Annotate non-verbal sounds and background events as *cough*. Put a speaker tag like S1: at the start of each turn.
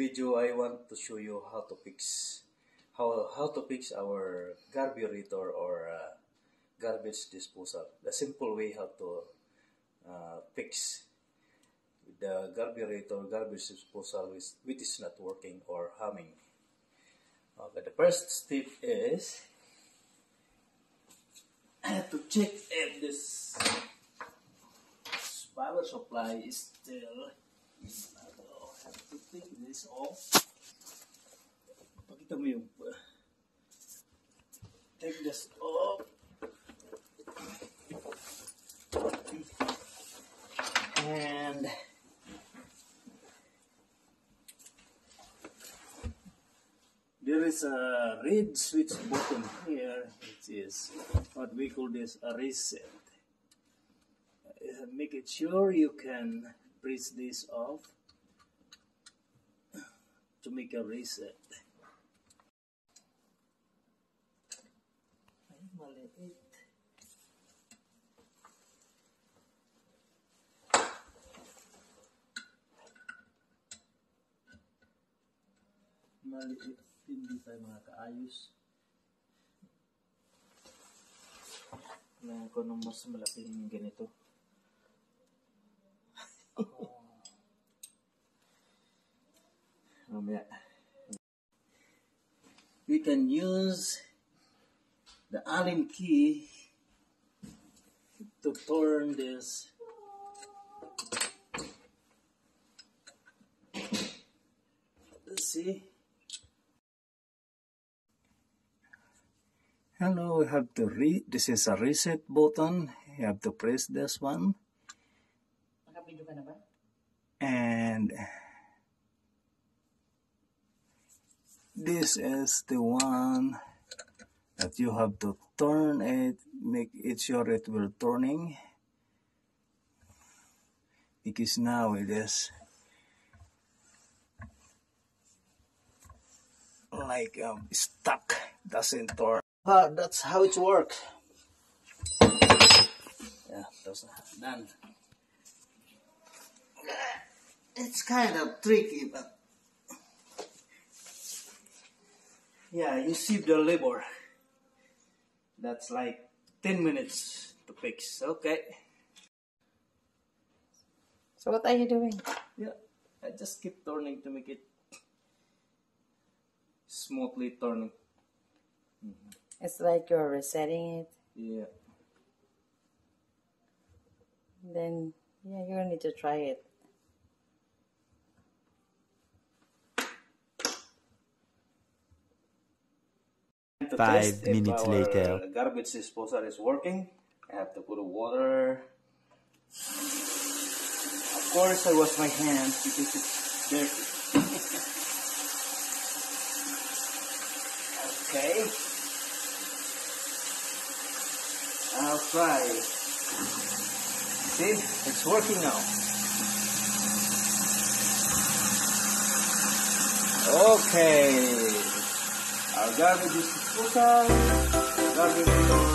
S1: video, I want to show you how to fix how how to fix our garburator or uh, garbage disposal. The simple way how to uh, fix the garburator garbage disposal is, which is not working or humming. Okay, the first step is *coughs* to check if this power supply is still Take this off. Pakita mo yung take this off. And there is a red switch button here which is what we call this a reset uh, make it sure you can press this off to make a reset. Ay, maliit. maliit hindi tayo makakaayos kailangan ko ng mas malaking ganito we can use the Allen key to turn this let's see Hello, we have to read. This is a reset button. You have to press this one.
S2: Nakapidyo ka na ba?
S1: And this is the one that you have to turn it, make it sure it will turning. Because now it is like um, stuck, doesn't turn. Ah, that's how it works. Yeah, that's done. It's kind of tricky, but yeah, you see the labor. That's like 10 minutes to fix. Okay.
S2: So what are you doing?
S1: Yeah, I just keep turning to make it smoothly turning. Mm-hmm.
S2: It's like you're resetting it.
S1: Yeah.
S2: Then yeah, you're gonna need to try it.
S1: To
S3: Five minutes later.
S1: garbage disposal is working. I have to put a water. Of course, I wash my hands because it's dirty. *laughs* okay. I'll try. See, it's working now. Okay. Our garbage disposal, garbage